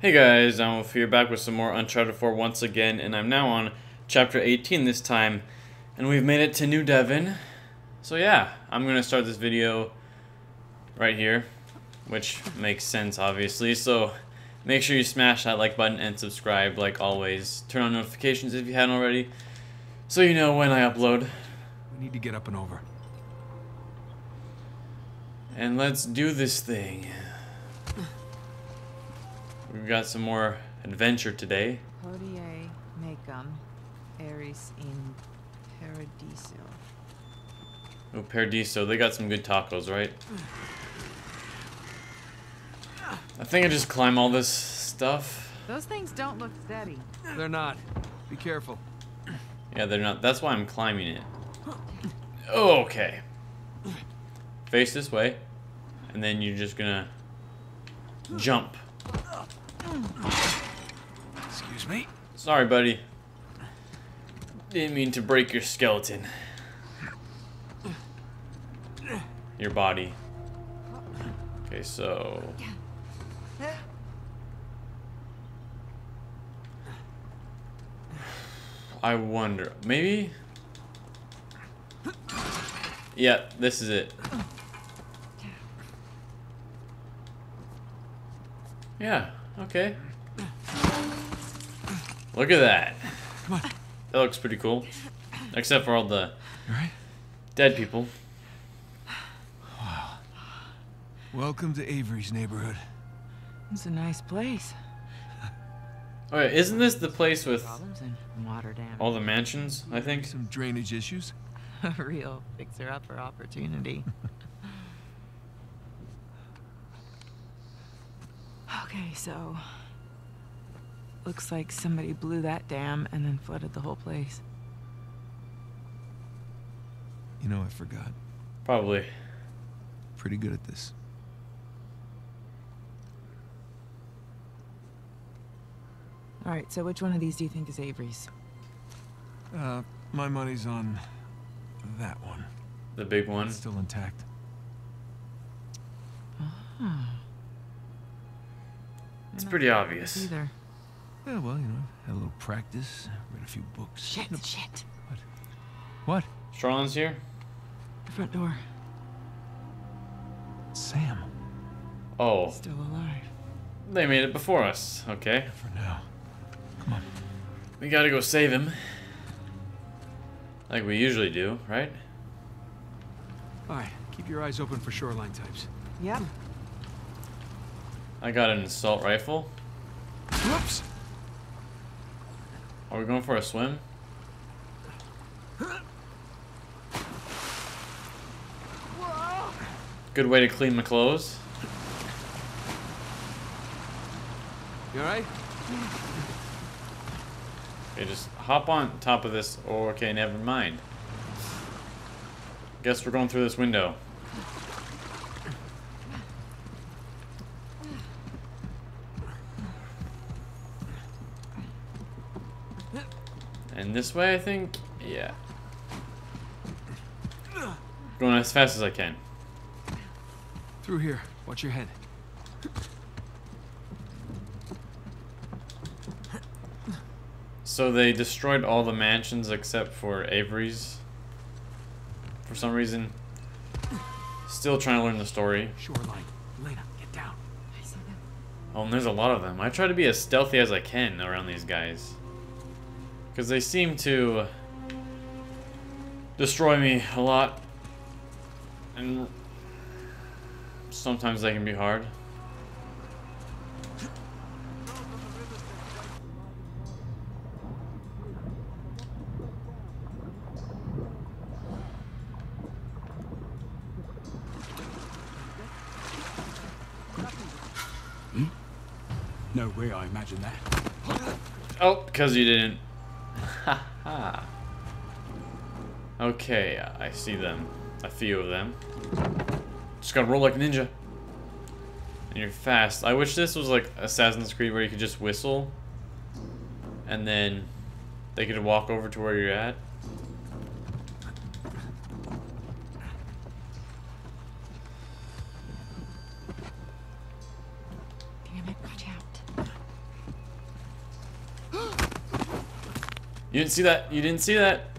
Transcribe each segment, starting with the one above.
Hey guys, I'm Wolf here, back with some more Uncharted 4 once again, and I'm now on Chapter 18 this time, and we've made it to New Devon. So yeah, I'm gonna start this video right here, which makes sense obviously, so make sure you smash that like button and subscribe like always. Turn on notifications if you hadn't already, so you know when I upload. We need to get up and over. And let's do this thing. We've got some more adventure today. Hodie mecum eris in paradiso. Oh, Paradiso. They got some good tacos, right? I think I just climb all this stuff. Those things don't look steady. They're not. Be careful. Yeah, they're not. That's why I'm climbing it. Oh, okay. Face this way. And then you're just gonna jump. Excuse me. Sorry, buddy. Didn't mean to break your skeleton. Your body. Okay, so... I wonder, maybe? Yeah, this is it. Yeah, okay. Look at that. Come on. That looks pretty cool. Except for all the right? dead people. Wow. Welcome to Avery's neighborhood. It's a nice place. Oh, wait, isn't this the place with water all the mansions, I think? Some drainage issues. A real fixer-upper opportunity. okay, so looks like somebody blew that dam and then flooded the whole place. You know, I forgot. Probably. Pretty good at this. All right, so which one of these do you think is Avery's? Uh, my money's on that one. The big one. It's still intact. Hmm. It's pretty obvious. Either. Yeah, well, you know, had a little practice, read a few books. Shit, You know- shit. What? What? Strong's here? The front door. Sam. Oh, Still alive. they made it before us. Okay. For now. Come on. We gotta go save him. Like we usually do, right? All right. Keep your eyes open for shoreline types. Yep. I got an assault rifle. Whoops. Are we going for a swim? Good way to clean my clothes. You all right? Okay, just hop on top of this. Oh, okay, never mind. Guess we're going through this window. And this way, I think? Yeah. Going as fast as I can. Through here. Watch your head. So they destroyed all the mansions except for Avery's. For some reason. Still trying to learn the story. Shoreline. Elena, get down. I see them. Oh, and there's a lot of them. I try to be as stealthy as I can around these guys. Because they seem to destroy me a lot. And sometimes they can be hard. Hmm? No way I imagine that. Oh, because you didn't. Okay, I see them. A few of them. Just gotta roll like a ninja. And you're fast. I wish this was like Assassin's Creed where you could just whistle. And then they could walk over to where you're at. You didn't see that. You didn't see that.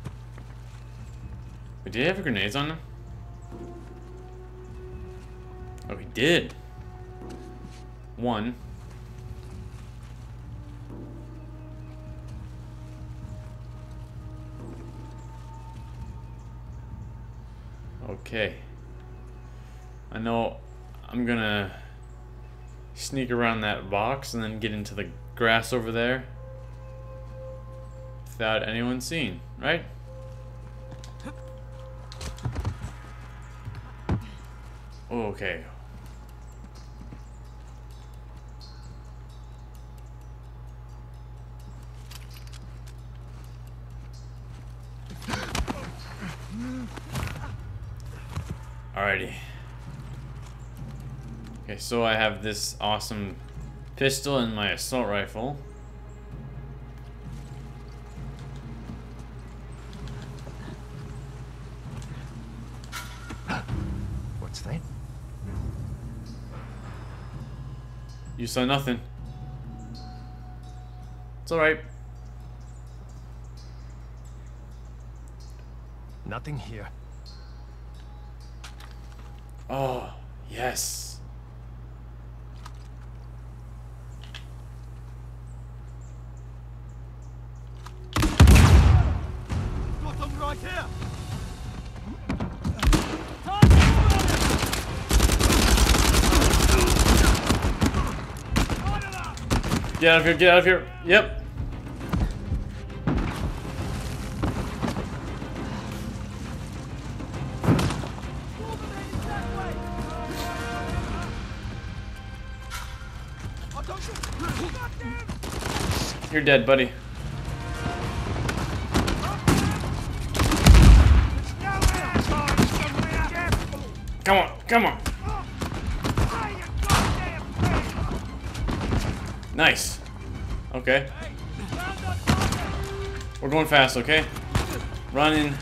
Wait, did he have grenades on him? Oh, he did. One. Okay. I know I'm gonna sneak around that box and then get into the grass over there without anyone seeing, right? Okay. Alrighty. Okay, so I have this awesome pistol and my assault rifle. You saw nothing. It's alright. Nothing here. Oh, yes. Get out of here, get out of here. Yep. You're dead, buddy. Come on, come on. Nice. Okay. We're going fast, okay? Running,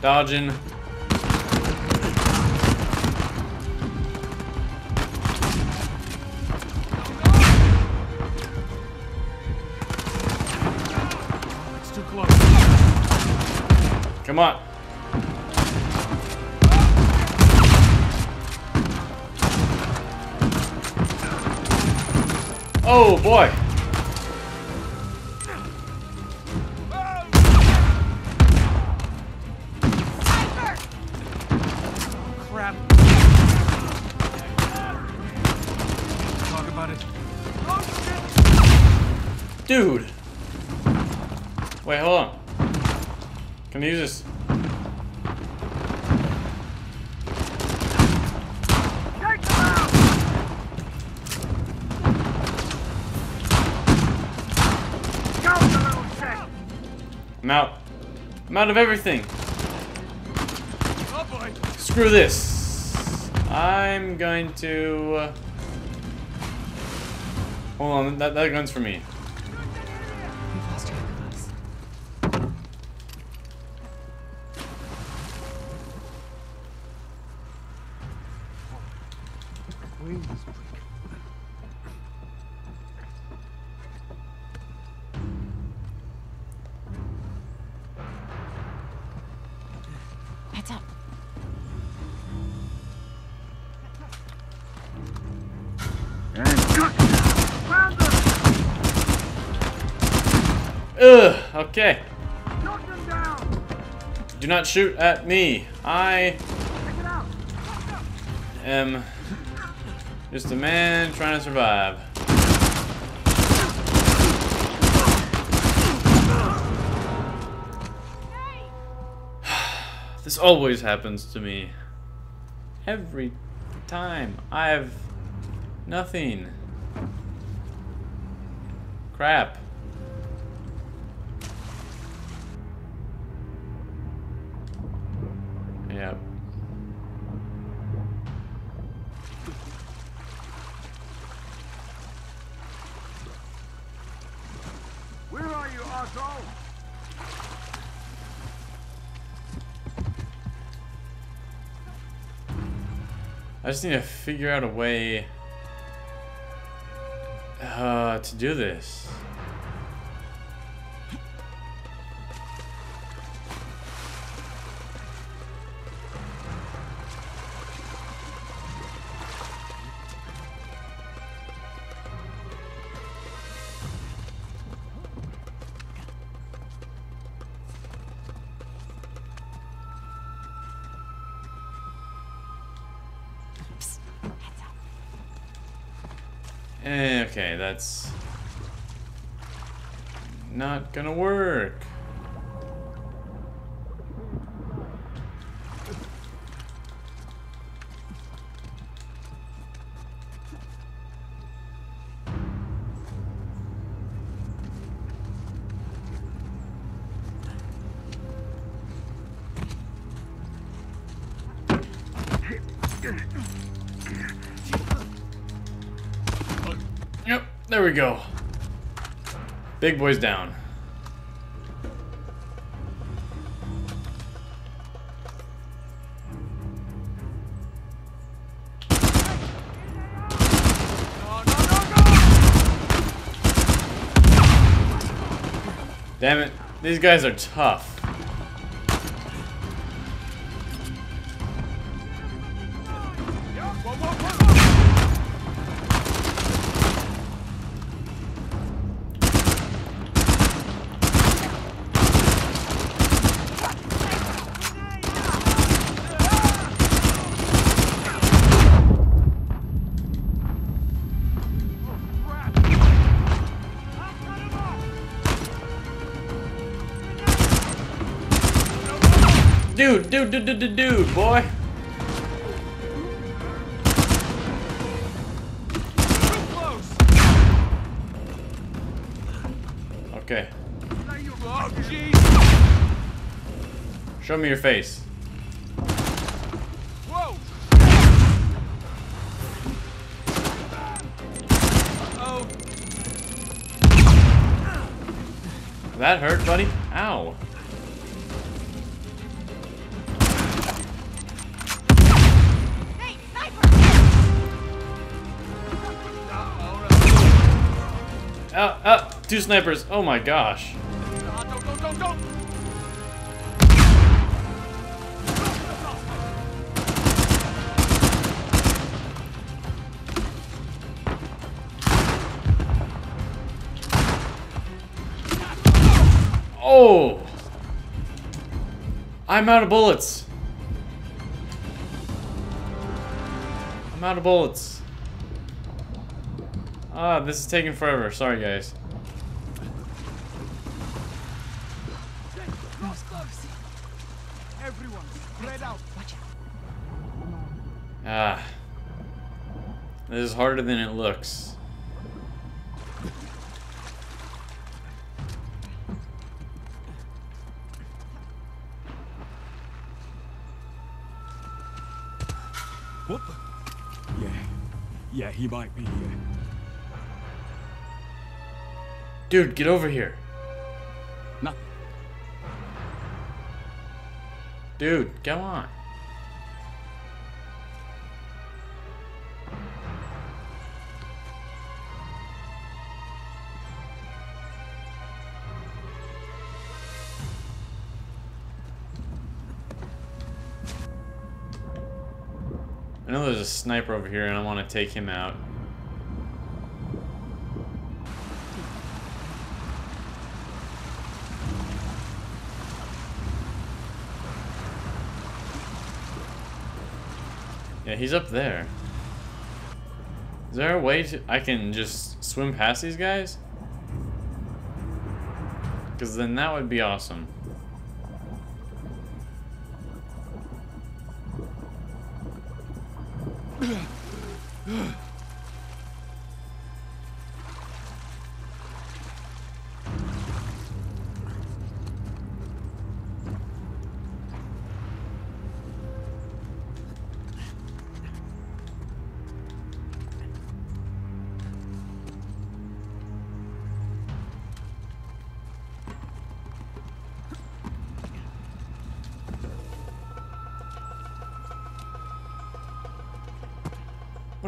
dodging. It's too close. Come on. Oh boy. Out of everything. Oh. Screw this. I'm going to... Uh... Hold on, that, that gun's for me. Okay. Do not shoot at me. I am just a man trying to survive. This always happens to me. Every time. I have nothing. Crap. I just need to figure out a way uh, to do this. There we go. Big boy's down. Damn it, these guys are tough. Dude, boy. Okay. Show me your face. Oh, oh, two snipers. Oh my gosh. ah, don't, don't, don't, don't! Oh! I'm out of bullets. I'm out of bullets. Ah, this is taking forever. Sorry, guys. Close, close! Everyone, spread out! Ah. This is harder than it looks. What the? Yeah. Yeah, he might be here. Dude, get over here. No. Dude, go on. I know there's a sniper over here and I want to take him out. Yeah, he's up there. Is there a way to I can just swim past these guys? Because then that would be awesome.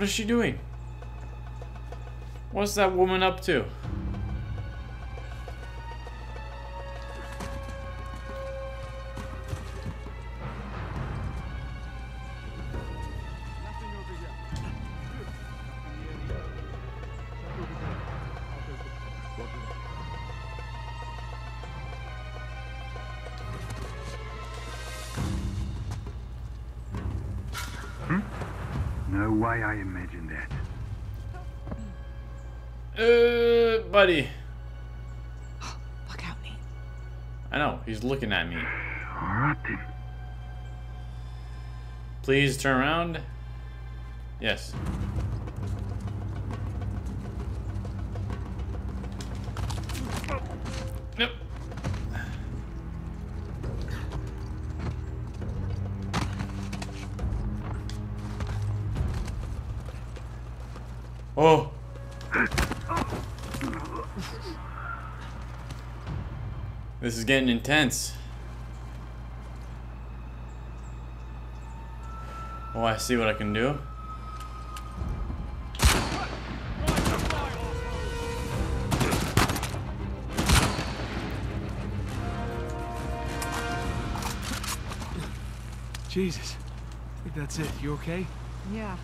What is she doing? What's that woman up to? Looking at me. Please turn around. Yes. Is getting intense. Oh, I see what I can do. Jesus. I think that's it. You okay? Yeah.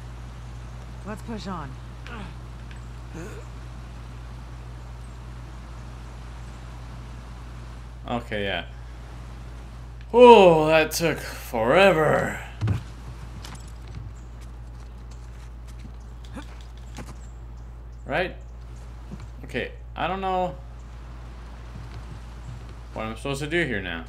Let's push on. Okay, yeah. Oh, that took forever. Right? Okay, I don't know what I'm supposed to do here now.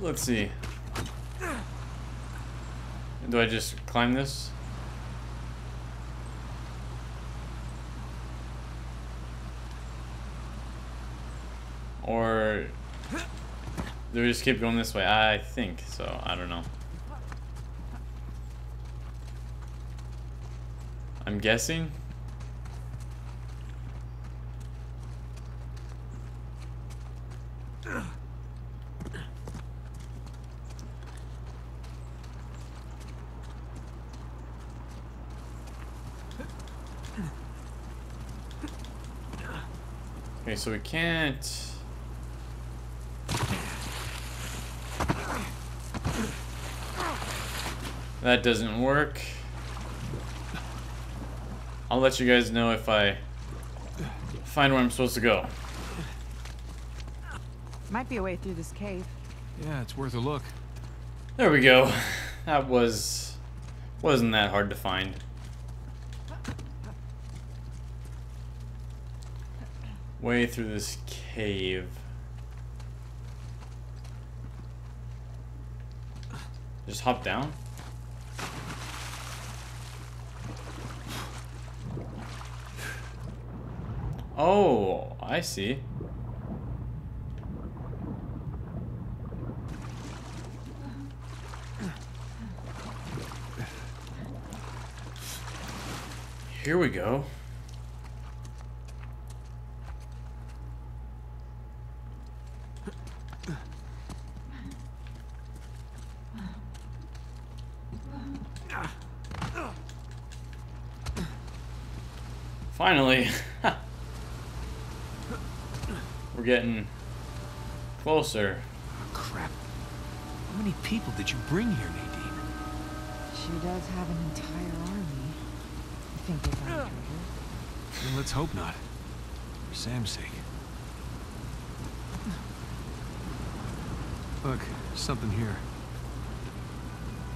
Let's see. Do I just climb this? Or do we just keep going this way? I think so. I don't know. I'm guessing. Okay, so we can't. That doesn't work. I'll let you guys know if I find where I'm supposed to go. Might be a way through this cave. Yeah, it's worth a look. There we go. That was wasn't that hard to find. Way through this cave. Just hop down? Oh, I see. Here we go. Finally. We're getting closer. Oh, crap. How many people did you bring here, Nadine? She does have an entire army. I think they found treasure. Well, let's hope not. For Sam's sake. Look, something here.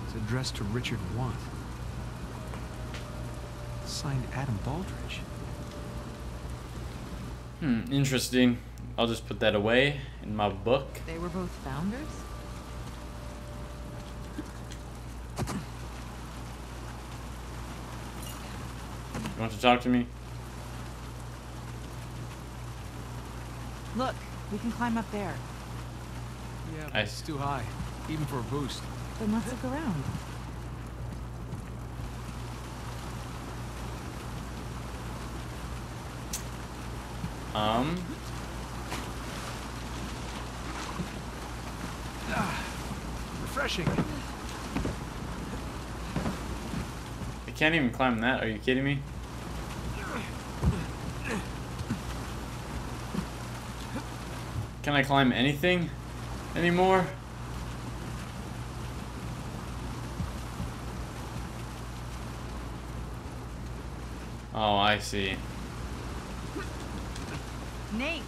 It's addressed to Richard Want. Signed Adam Baldridge. Hmm, interesting. I'll just put that away in my book. They were both founders? You want to talk to me? Look, we can climb up there. Yeah, but I- it's too high, even for a boost. Then let's look around. Um, Refreshing. I can't even climb that. Are you kidding me? Can I climb anything anymore? Oh, I see. Nate!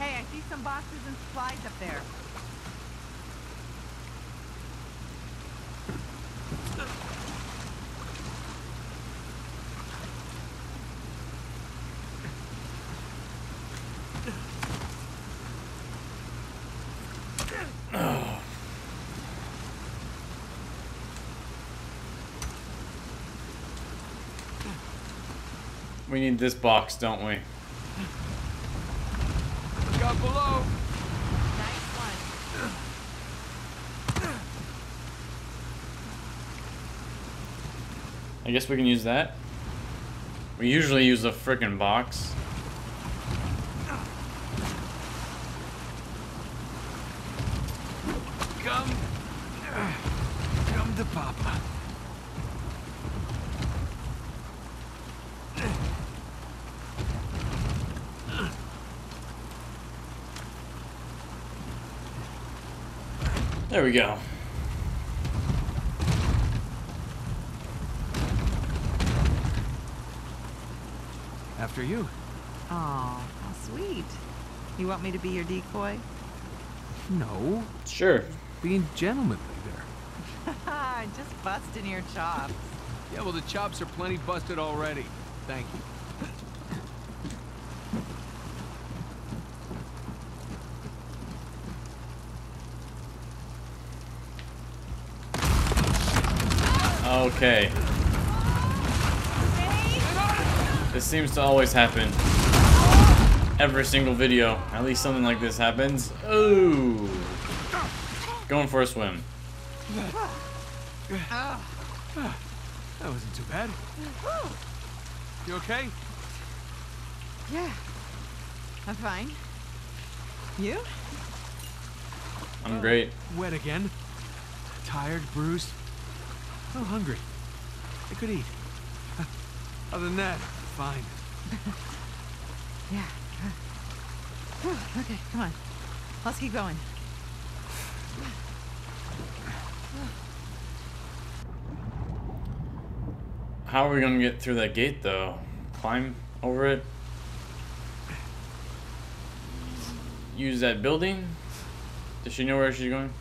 Hey, I see some boxes and supplies up there. We need this box, don't we? I guess we can use that. We usually use a frickin' box. Come. Come to Papa. There we go. After you. Oh, how sweet. You want me to be your decoy? No. Sure. Being gentlemanly there. Just busting your chops. Yeah, well, the chops are plenty busted already. Thank you. Okay. This seems to always happen. Every single video. At least something like this happens. Ooh. Going for a swim. That wasn't too bad. You okay? Yeah. I'm fine. You? I'm great. Wet again. Tired, bruised. Oh, hungry. I could eat. Other than that, fine. Yeah. Okay, come on. Let's keep going. How are we gonna get through that gate though? Climb over it? Use that building? Does she know where she's going?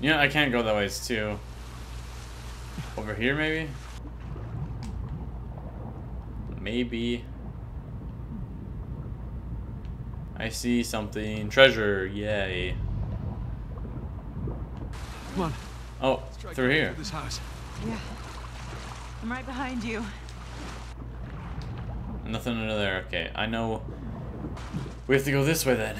Know, I can't go that way, it's too. Over here, maybe? Maybe. I see something. Treasure, yay. Come on. Oh, Try through going here. This house. Yeah. I'm right behind you. Nothing under there. Okay, I know. We have to go this way then.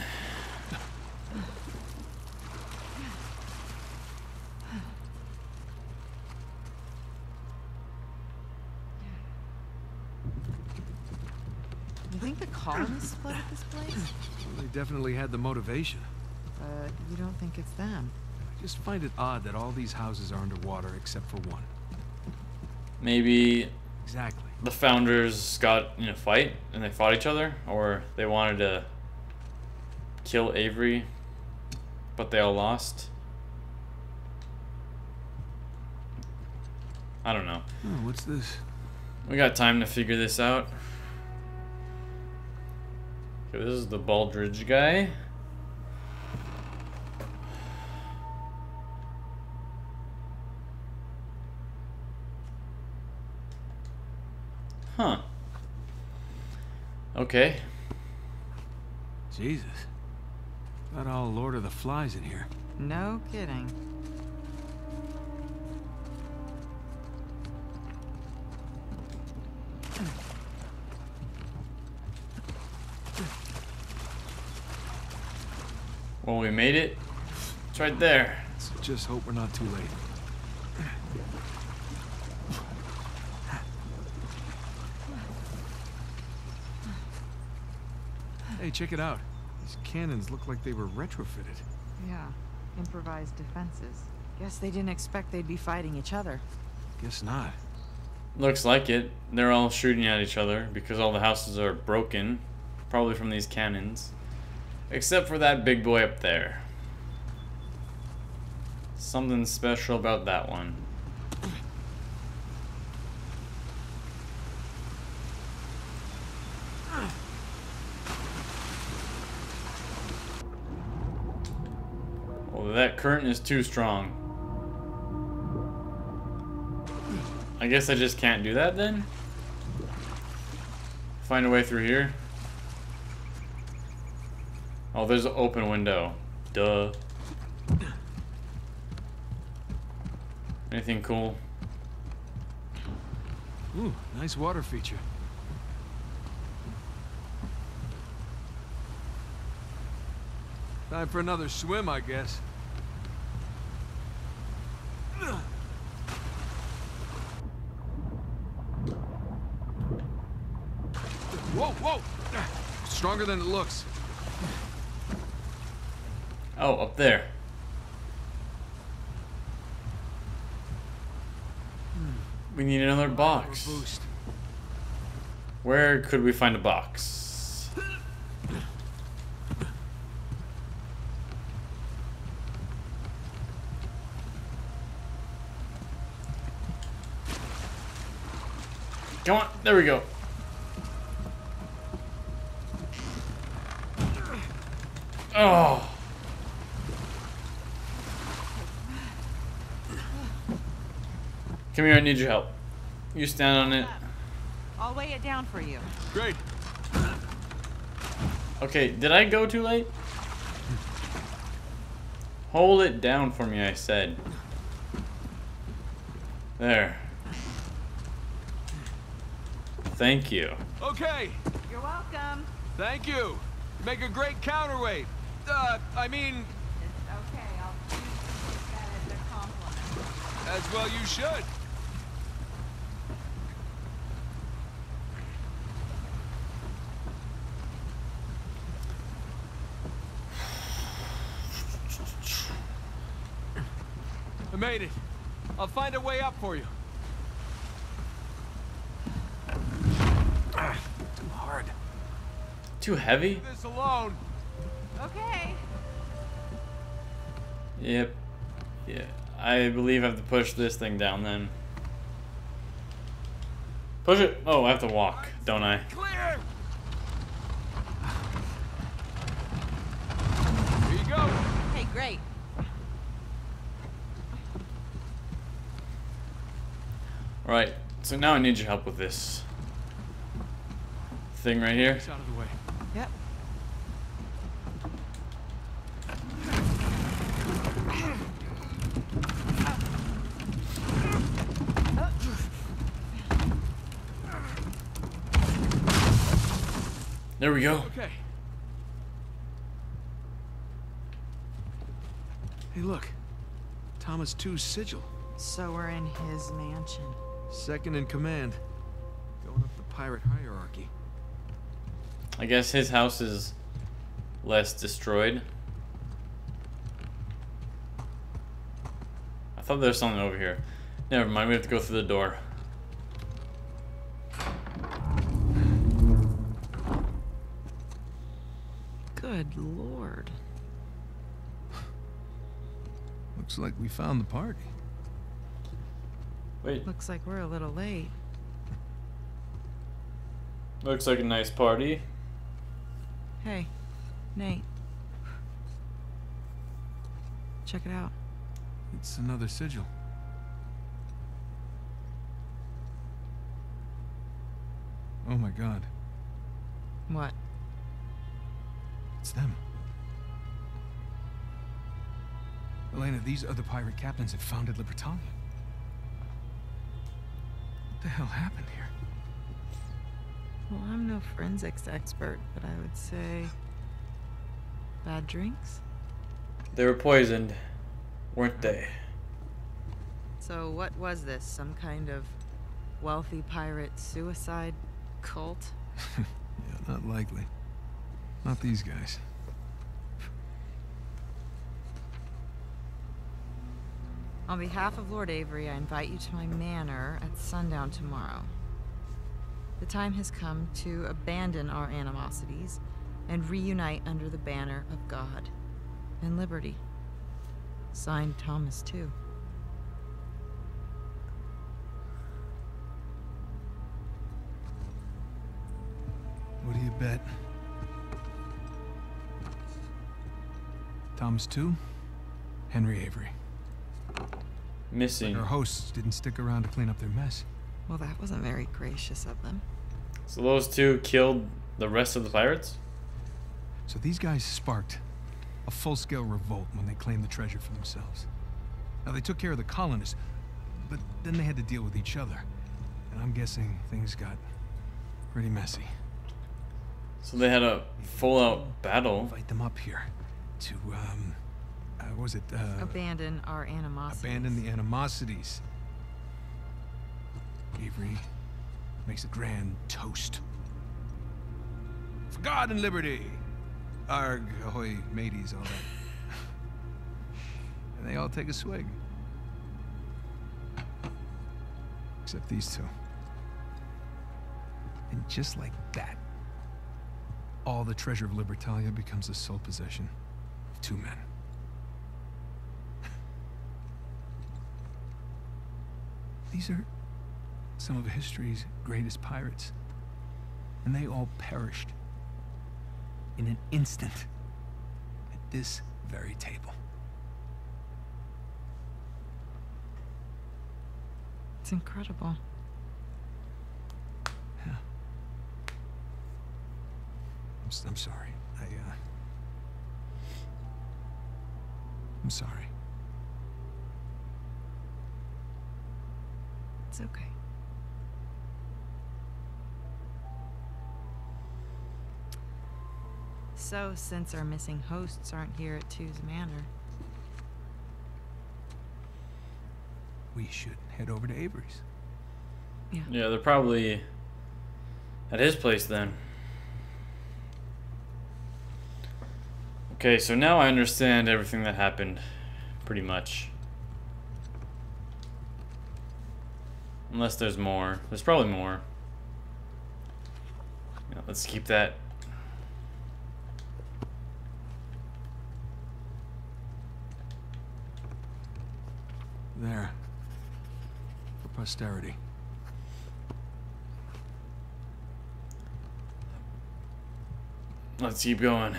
You think the colonists flooded this place? Well, they definitely had the motivation. But you don't think it's them? I just find it odd that all these houses are underwater except for one. Maybe Exactly. the founders got in a fight and they fought each other, or they wanted to kill Avery, but they all lost. I don't know. Oh, what's this? We got time to figure this out. Okay, this is the Baldridge guy. Huh. Okay. Jesus. Got all Lord of the Flies in here. No kidding. Made it. It's right there. Let's just hope we're not too late. Hey, check it out. These cannons look like they were retrofitted. Yeah. Improvised defenses. Guess they didn't expect they'd be fighting each other. Guess not. Looks like it. They're all shooting at each other because all the houses are broken. Probably from these cannons. Except for that big boy up there. Something special about that one. Well, that current is too strong. I guess I just can't do that then? Find a way through here? Oh, there's an open window. Duh. Anything cool? Ooh, nice water feature. Time for another swim, I guess. Whoa, whoa! Stronger than it looks. Oh, up there. We need another box. Where could we find a box? Come on, there we go. Oh. Come here, I need your help. You stand on it. I'll weigh it down for you. Great. Okay, did I go too late? Hold it down for me, I said. There. Thank you. Okay, You're welcome. thank you. Make a great counterweight. Uh, I mean, It's okay. I'll use that as a compliment. as well you should. I made it. I'll find a way up for you. Ah, Too hard. Too heavy? This alone. Okay. Yep. Yeah. I believe I have to push this thing down then. Push it. Oh, I have to walk, don't I? Clear. Here you go. Hey, great. Right. So now I need your help with this thing right here. It's out of the way. Yep. There we go. Okay. Hey, look. Thomas Tew's sigil. So we're in his mansion. Second in command. Going up the pirate hierarchy. I guess his house is less destroyed. I thought there was something over here. Never mind, we have to go through the door. Good lord. Looks like we found the party. Wait, Looks like we're a little late. looks like a nice party. Hey, Nate. Check it out. It's another sigil. Oh my god. What? It's them. Elena, these other pirate captains have founded Libertalia. What the hell happened here? Well, I'm no forensics expert, but I would say bad drinks. They were poisoned, weren't they? So what was this? Some kind of wealthy pirate suicide cult? Yeah, not likely. Not these guys. On behalf of Lord Avery, I invite you to my manor at sundown tomorrow. The time has come to abandon our animosities and reunite under the banner of God and liberty. Signed Thomas, Tew. What do you bet? Thomas Tew, Henry Avery. Missing. Our hosts didn't stick around to clean up their mess. Well, that wasn't very gracious of them. So those two killed the rest of the pirates? So these guys sparked a full-scale revolt when they claimed the treasure for themselves. Now they took care of the colonists, but then they had to deal with each other. And I'm guessing things got pretty messy. So they had a full-out battle. Invite them up here to, um, what was it, uh, Abandon our animosity. abandon the animosities. Avery makes a grand toast. For God and liberty! Arg, ahoy, mateys, all that. and they all take a swig. Except these two. And just like that, all the treasure of Libertalia becomes the sole possession of two men. These are some of history's greatest pirates. And they all perished in an instant at this very table. It's incredible. Yeah. I'm, I'm sorry. I, uh. I'm sorry. It's okay. So, since our missing hosts aren't here at Tew's Manor, We should head over to Avery's. Yeah, they're probably at his place then. Okay, so now I understand everything that happened, pretty much. Unless there's more. There's probably more. Yeah, let's keep that. There. For posterity. Let's keep going.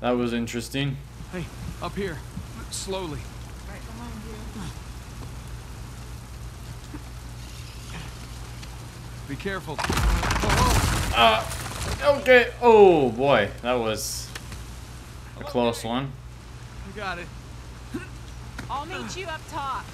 That was interesting. Hey, up here. Slowly. Be careful. Uh, okay. Oh boy, that was a close one. You got it. I'll meet you up top.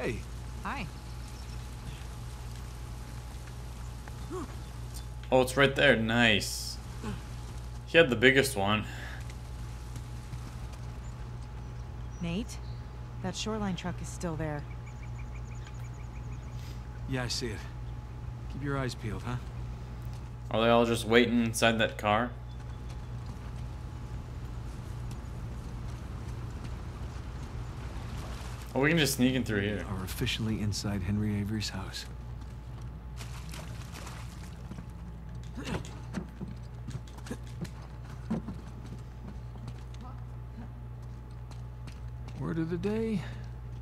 Hey, hi. Oh, it's right there. Nice. He had the biggest one. Nate, that shoreline truck is still there. yeah, I see it. Keep your eyes peeled, huh? Are they all just waiting inside that car? Oh, we can just sneak in through here. We Are officially inside Henry Avery's house. Word of the day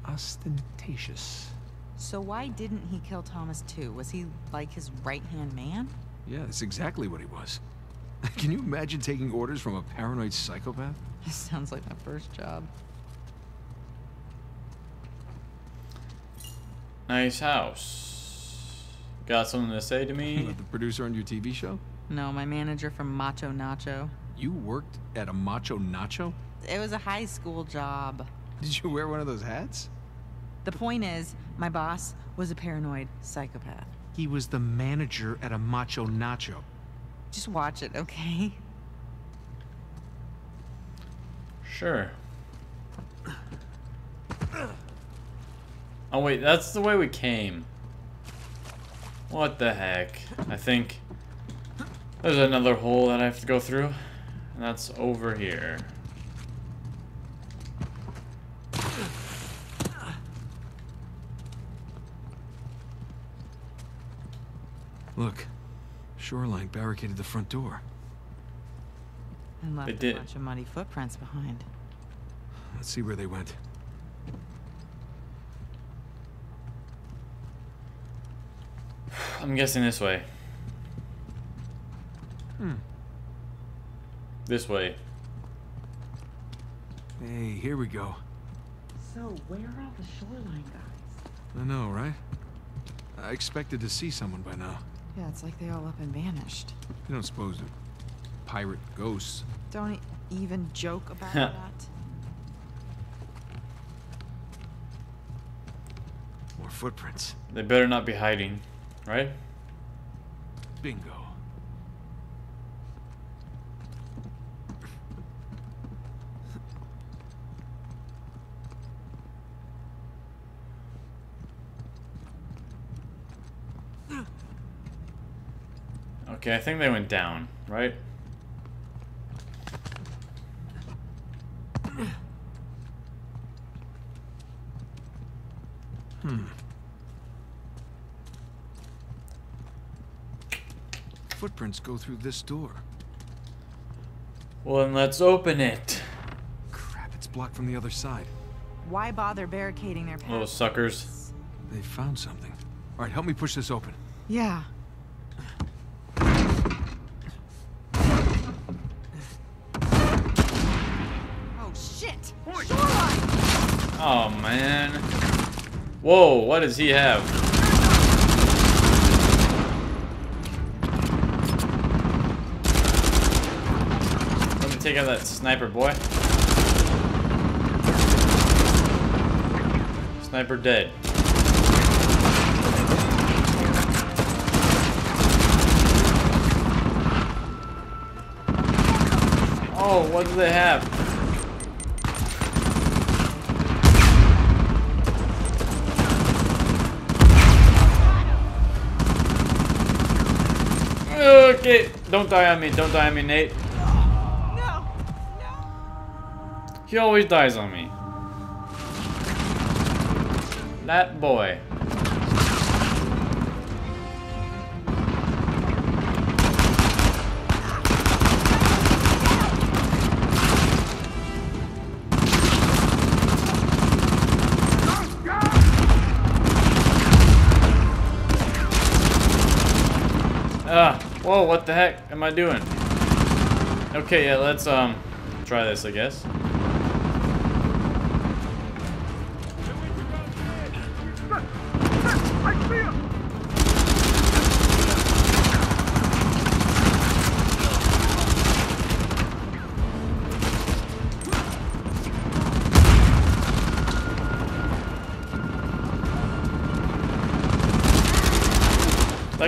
ostentatious. So, why didn't he kill Thomas Tew? Was he like his right hand man? Yeah, that's exactly what he was. Can you imagine taking orders from a paranoid psychopath? This sounds like my first job. Nice house. Got something to say to me? the producer on your TV show? No, my manager from Macho Nacho. You worked at a Macho Nacho? It was a high school job. Did you wear one of those hats? The point is, my boss was a paranoid psychopath. He was the manager at a Macho Nacho. Just watch it, okay? Sure. Oh wait, that's the way we came. What the heck? I think there's another hole that I have to go through. And that's over here. Look, Shoreline barricaded the front door. And left did. a bunch of muddy footprints behind. Let's see where they went. I'm guessing this way. Hmm. This way. Hey, here we go. So, where are all the shoreline guys? I know, right? I expected to see someone by now. Yeah, it's like they all up and vanished. You don't suppose they're pirate ghosts? Don't e- even joke about that. More footprints. They better not be hiding, right? Bingo. Okay, I think they went down, right? Hmm. Footprints go through this door. Well, then let's open it. Crap, it's blocked from the other side. Why bother barricading their path? Little suckers. They found something. All right, help me push this open. Yeah. Whoa, what does he have? Let me take out that sniper, boy. Sniper dead. Oh, what do they have? Okay, don't die on me, don't die on me, Nate. No! No! He always dies on me. That boy. Whoa, what the heck am I doing? Okay, yeah, let's, um, try this, I guess.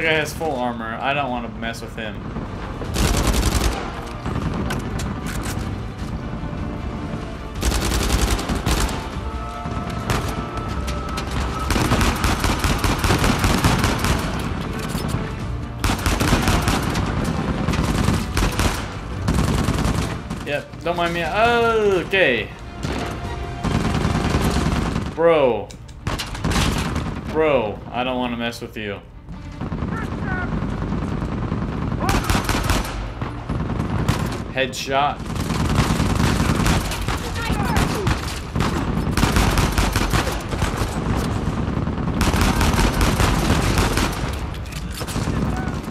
Guy has full armor. I don't want to mess with him. Yep, don't mind me. Okay. Bro. Bro, I don't want to mess with you. Headshot.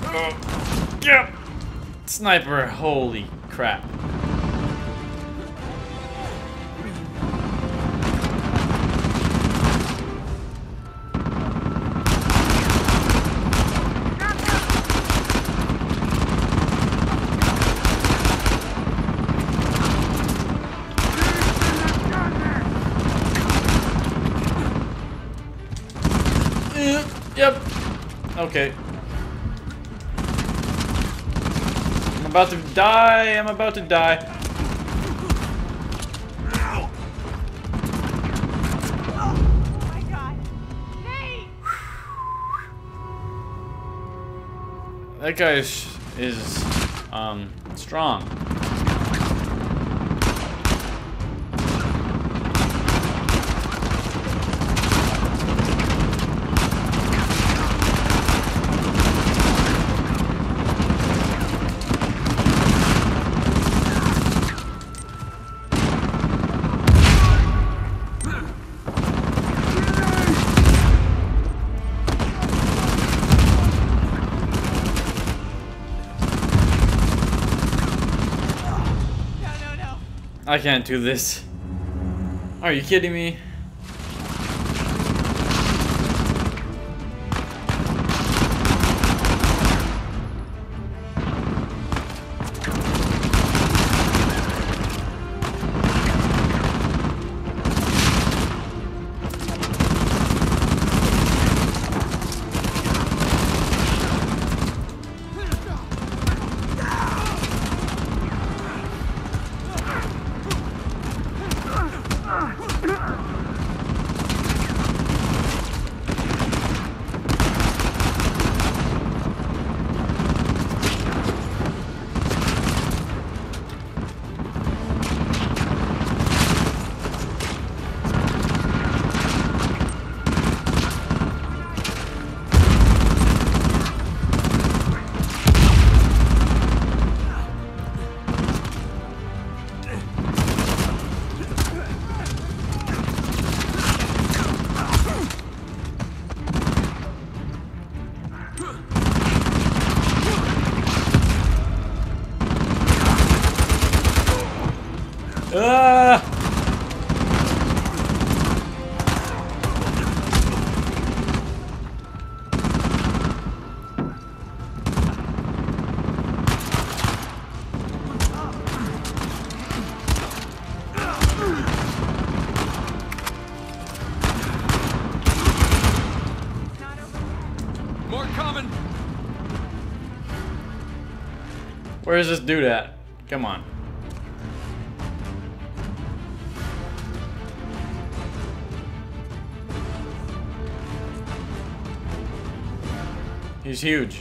Oh, Yep. Sniper, holy crap. Okay. I'm about to die. I'm about to die. Oh my god! Nate! That guy is, is um strong. I can't do this. Are you kidding me? Where is this dude at? Come on. He's huge.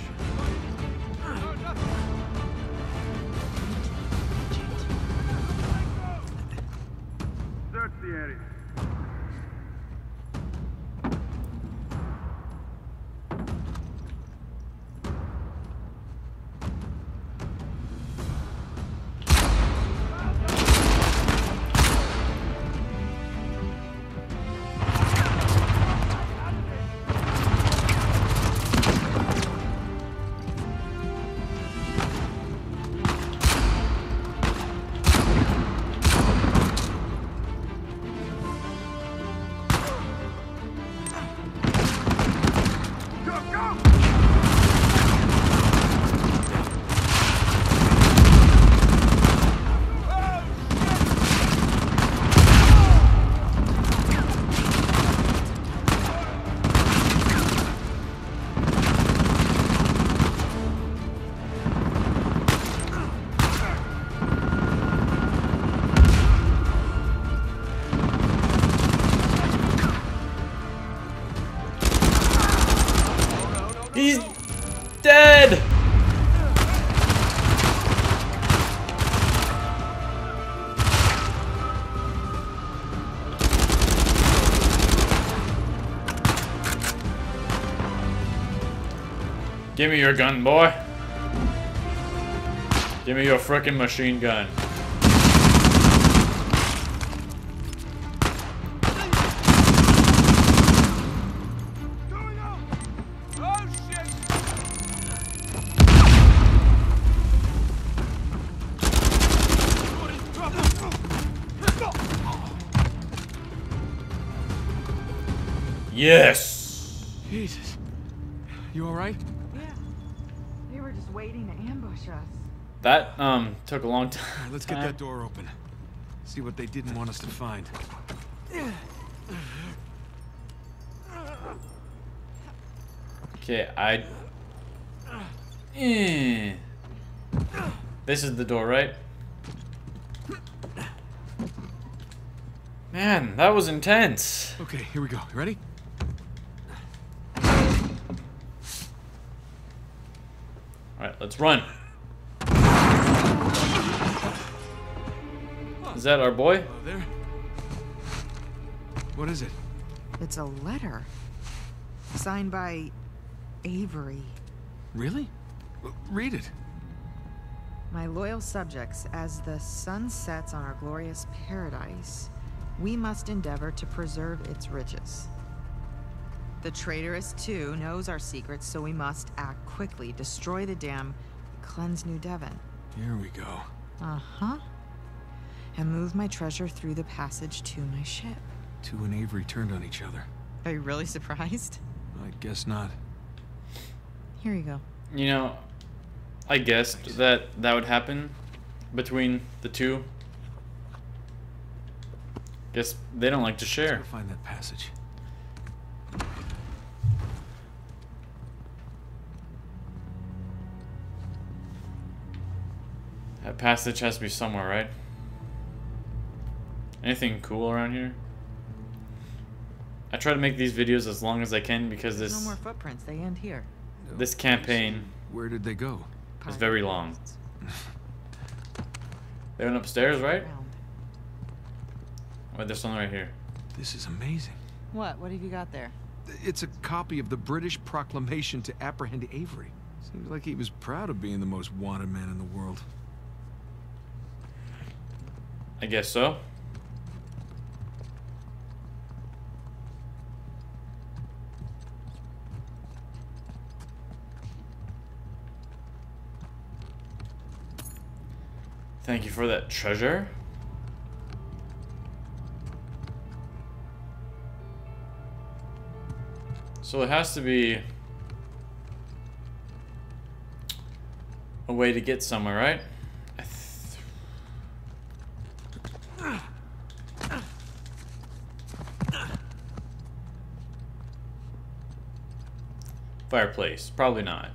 Give me your gun, boy. Give me your frickin' machine gun. Yes! Waiting to ambush us. That, um, took a long time. Alright, let's get that door open. See what they didn't want us to find. Okay, I. Eh. This is the door, right? Man, that was intense. Okay, here we go. You ready? Alright, let's run. Is that our boy? Oh, there. What is it? It's a letter. Signed by Avery. Really? Well, read it. My loyal subjects, as the sun sets on our glorious paradise, we must endeavor to preserve its riches. The traitorous, Tew, knows our secrets, so we must act quickly, destroy the dam, cleanse New Devon. Here we go. Uh huh. and move my treasure through the passage to my ship. Tew and Avery turned on each other. Are you really surprised? I guess not. Here you go. You know, I guessed that that would happen between the two. Guess they don't like to share. Go find that passage. That passage has to be somewhere, right? Anything cool around here? I try to make these videos as long as I can because this... No this more footprints. They end here. this campaign Where did they go? is very long. They went upstairs, right? Round. Wait, oh, there's something right here. This is amazing. What? What have you got there? It's a copy of the British proclamation to apprehend Avery. Seems like he was proud of being the most wanted man in the world. I guess so. Thank you for that treasure. So it has to be a way to get somewhere, right? I th- Fireplace. Probably not.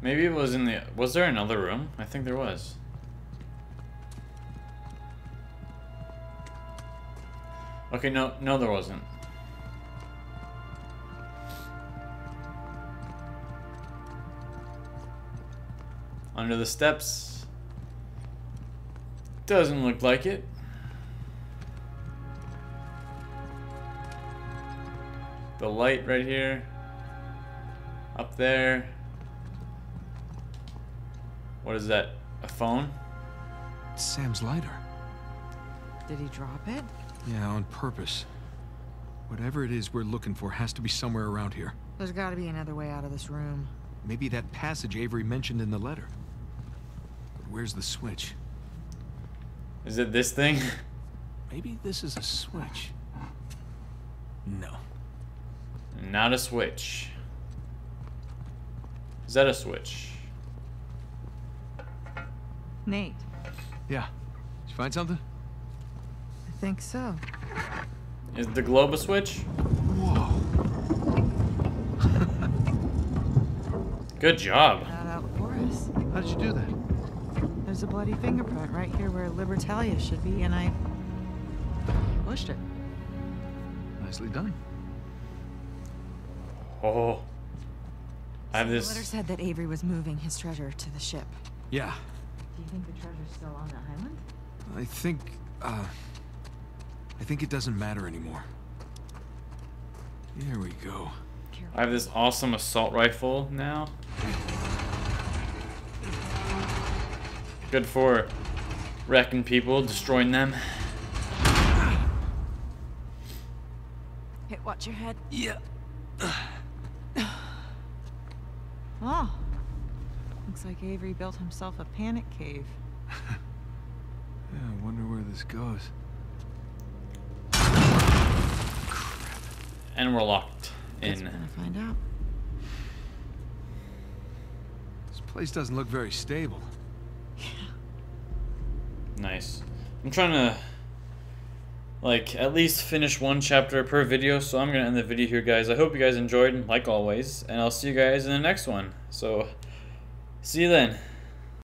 Maybe it was in the... Was there another room? I think there was. Okay, no, no there wasn't. Under the steps. Doesn't look like it. Light right here. Up there. What is that? A phone? It's Sam's lighter. Did he drop it? Yeah, on purpose. Whatever it is we're looking for has to be somewhere around here. There's got to be another way out of this room. Maybe that passage Avery mentioned in the letter. But where's the switch? Is it this thing? Maybe this is a switch. No. Not a switch. Is that a switch? Nate, Yeah. Did you find something? I think so. Is the globe a switch? Whoa. Good job. Not out for us. How did you do that? There's a bloody fingerprint right here where Libertalia should be, and I pushed it. Nicely done. Oh. I have this. The letter said that Avery was moving his treasure to the ship. Yeah. Do you think the treasure's still on the island? I think, uh... I think it doesn't matter anymore. Here we go. I have this awesome assault rifle now. Good for wrecking people, destroying them. Hey, watch your head. Yeah. Oh. Looks like Avery built himself a panic cave. Yeah, I wonder where this goes. And we're locked Guess in. we're gonna find out. This place doesn't look very stable. Yeah. Nice. I'm trying to like at least finish one chapter per video, so I'm gonna end the video here guys. I hope you guys enjoyed, like always, and I'll see you guys in the next one. So see you then.